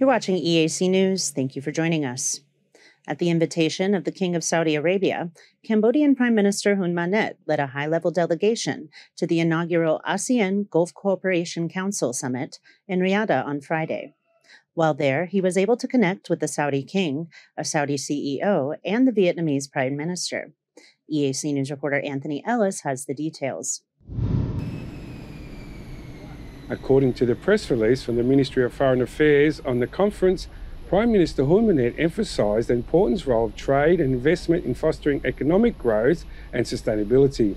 You're watching EAC News. Thank you for joining us. At the invitation of the King of Saudi Arabia, Cambodian Prime Minister Hun Manet led a high level delegation to the inaugural ASEAN Gulf Cooperation Council Summit in Riyadh on Friday. While there, he was able to connect with the Saudi king, a Saudi CEO, and the Vietnamese prime minister. EAC News reporter Anthony Ellis has the details. According to the press release from the Ministry of Foreign Affairs on the conference, Prime Minister Hun Manet emphasised the importance role of trade and investment in fostering economic growth and sustainability.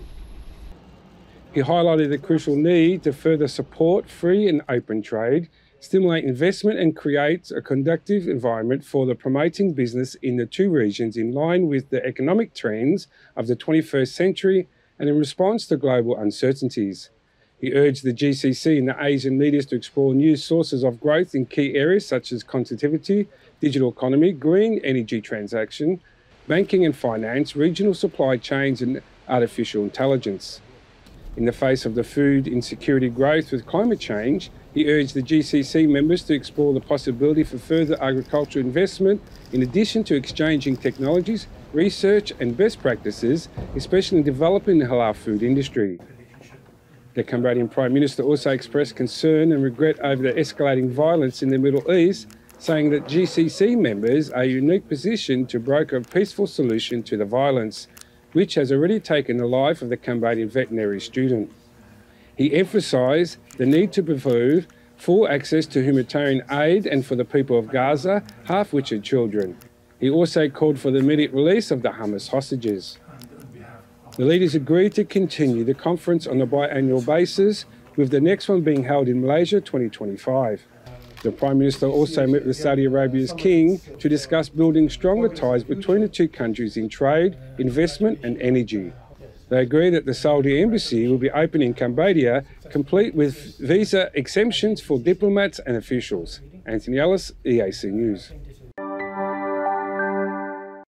He highlighted the crucial need to further support free and open trade, stimulate investment and create a conducive environment for the promoting business in the two regions in line with the economic trends of the 21st century and in response to global uncertainties. He urged the GCC and the ASEAN leaders to explore new sources of growth in key areas such as connectivity, digital economy, green energy transaction, banking and finance, regional supply chains, and artificial intelligence. In the face of the food insecurity growth with climate change, he urged the GCC members to explore the possibility for further agricultural investment in addition to exchanging technologies, research and best practices, especially in developing the halal food industry. The Cambodian Prime Minister also expressed concern and regret over the escalating violence in the Middle East, saying that GCC members are in a unique position to broker a peaceful solution to the violence, which has already taken the life of the Cambodian veterinary student. He emphasised the need to provide full access to humanitarian aid and for the people of Gaza, half which are children. He also called for the immediate release of the Hamas hostages. The leaders agreed to continue the conference on a biannual basis, with the next one being held in Malaysia 2025. The Prime Minister also met with Saudi Arabia's King to discuss building stronger ties between the two countries in trade, investment, and energy. They agree that the Saudi embassy will be open in Cambodia, complete with visa exemptions for diplomats and officials. Anthony Ellis, EAC News.